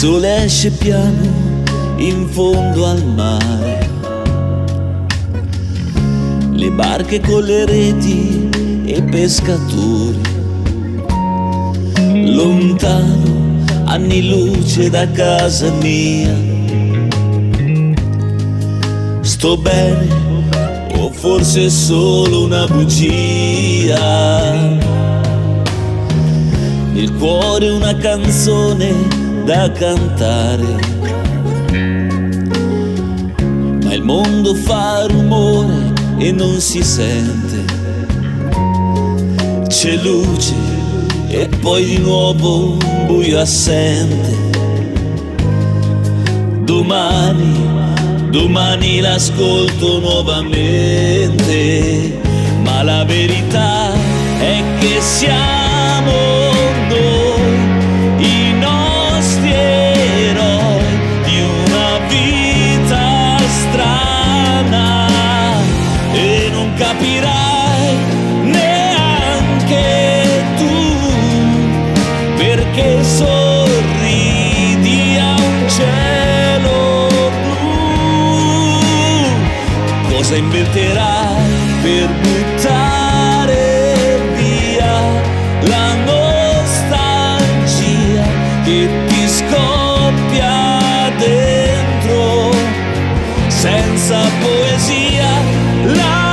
Sole esce piano in fondo al mare. Le barche con le reti e pescatori. Lontano, anni luce da casa mia. Sto bene, o forse è solo una bugia. Nel cuore una canzone da cantare. Ma il mondo fa rumore e non si sente. C'è luce e poi di nuovo un buio assente. Domani, domani l'ascolto nuovamente. A un cielo cosa inventerai per buttare via la che ti scoppia dentro? Senza poesia la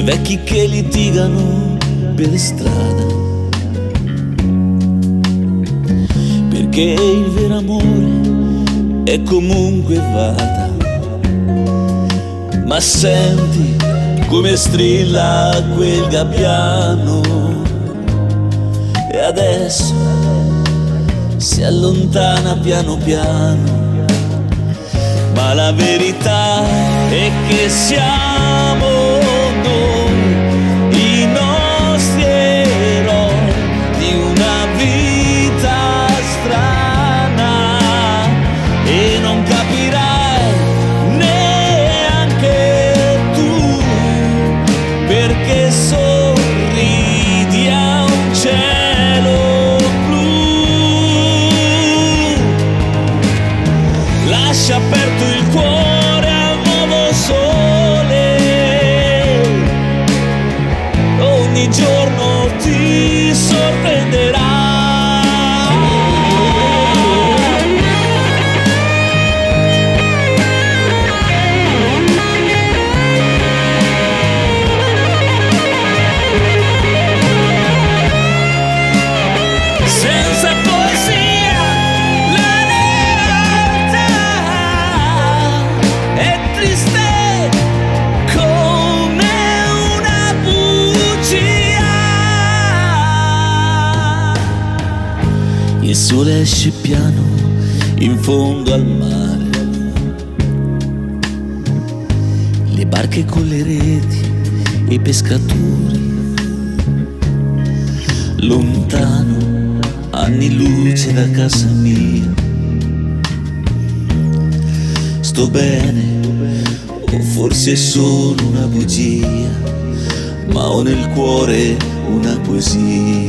due vecchi che litigano per strada. Perché il vero amore è comunque vada. Ma senti come strilla quel gabbiano. E adesso si allontana piano piano ma la verità è che siamo 我。Sole esce piano in fondo al mare. Le barche con le reti i pescatori. Lontano, anni luce da casa mia. Sto bene, o forse è solo una bugia, ma ho nel cuore una poesia.